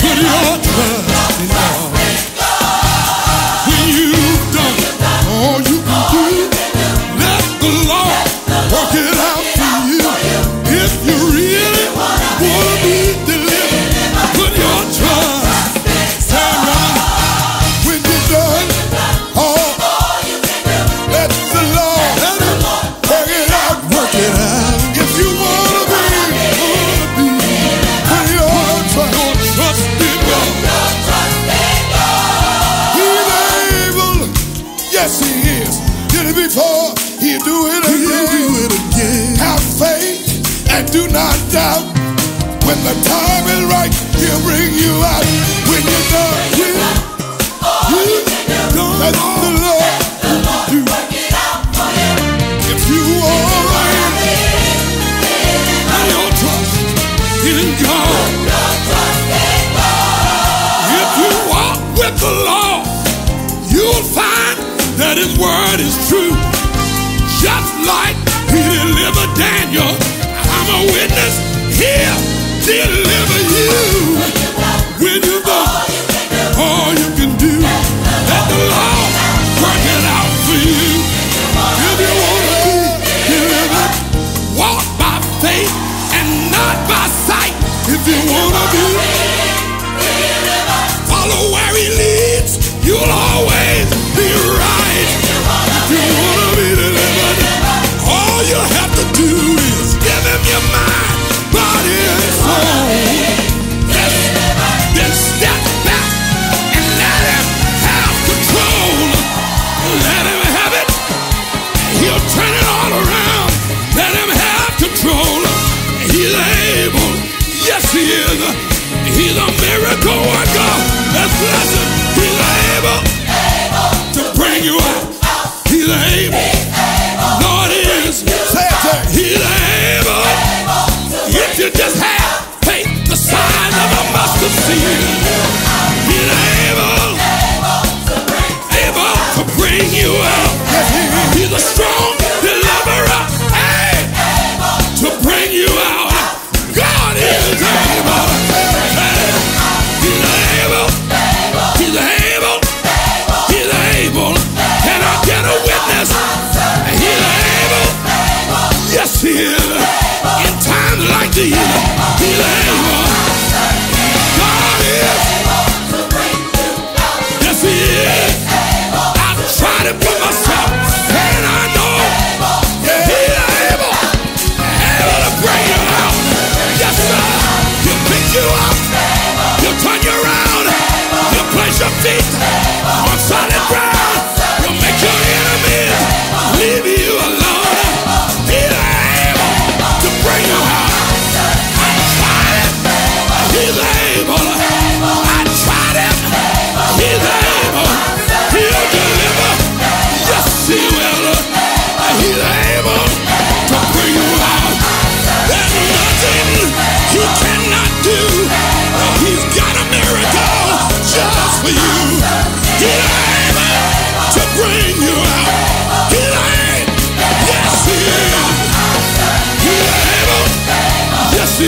Put your Yes, he is. Did it before, he'll do it again. He'll do it again. Have faith and do not doubt. When the time is right, he'll bring you out. When you're done, you, you, that His word is true. Just like He delivered Daniel, I'm a witness, He'll deliver you. When you've done all you can do, let the Lord work it out for you. If you want to be delivered, walk by faith and not by sight. If you want to be you have to do is give him your mind, body, soul. Then, step back and let him have control. Let him have it. He'll turn it all around. Let him have control. He's able. Yes, he is. He's a miracle worker. He's able to bring you out. He's able. Just have faith, the of a. He's able. Able to bring you out. He's a strong deliverer. Hey, to bring you out. God is able. He's able. He's able. He's able. I get a witness? He's able. Yes, he is. God is. Yes, he is. I've tried myself, and I know able. Able to bring you out. Yes, sir. He'll pick you up. He'll turn you around. He'll place your feet on solid ground.